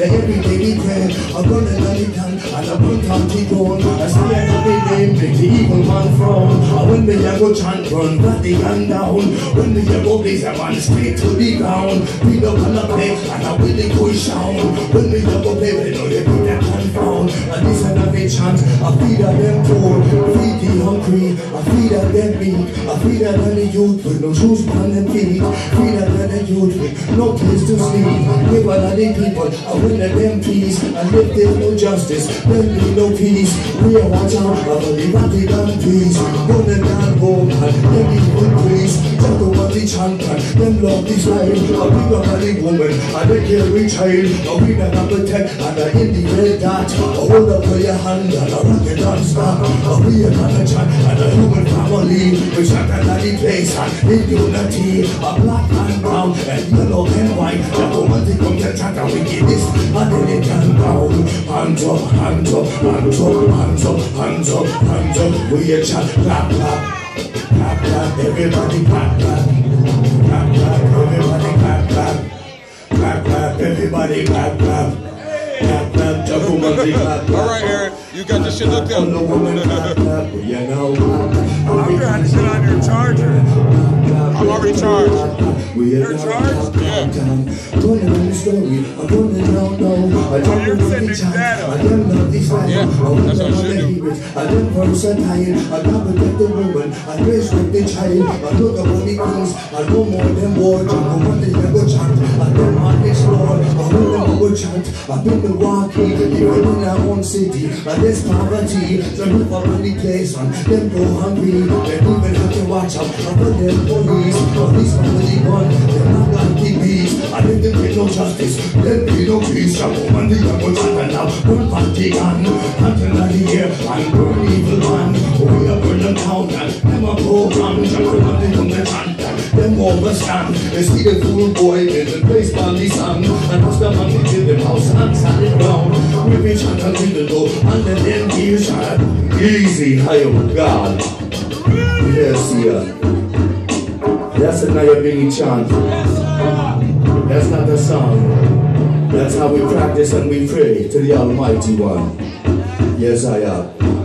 day we pray. I'm gonna let it down, and I'm gonna count it on. I see another name, make the evil man. And when the go chant, run Vatican down. When the go blaze a man straight to the ground. We don't gonna play, and I will go sound. When the go play, we know they And this another chant, I feed on them poor, feed the hungry, I feed on them meat, I feed on the youth with no shoes on them feet. Feed on the youth with no place to sleep. Give of the people, I win them peace. And if there's no justice, then be no peace. We are watch out for the Vatican peace. Gonna down home and them evil please. Talk about them love this life. A big the woman, and they carry child. A not number 10, and a in the red dot. A hold up for your hand, and a rocket. A are not a chat, and a human family. We shot at the place, and in unity. A black and brown, and yellow and white. The woman they come to chat, and we give this, and then they can down. Hands up, hands up, hands up, hands up, hands up, hands up. We a chat, clap, clap. Clap, clap, everybody clap. Clap, clap, clap, clap. Clap, clap, the woman they clap, clap. All right, Aaron, you got this shit hooked up. The woman clap, clap, you know. I'm trying to sit on your charger. I'm already charged. You're charged? Yeah. Going on the story, I'm going to know, no. I don't you're sending that up. I don't know these lies. Yeah, that's what know I should do. I don't versatile. I don't protect the woman. I respect the child. I look upon the queens. I know more than war. I know what the younger chant. Go chant. I've been Milwaukee, even in our own city. And there's poverty. So look up on place. And them go hungry. They even have to watch out for them police. Police family one. They're not gonna keep peace. I think there be no justice. There be no peace. I'm woman, the younger chant. And now, party gun. Until. I'm burn evil man. We are burning town. And them a program. Jump on the younger chant. Them overstand. They see the fool boy in the place by the sun. And what's the money Chant until the door. And then them gears shine. Easy, higher God. Yes, yeah. That's another mini chant. That's not the song. That's how we practice and we pray to the Almighty One. Yes, I am.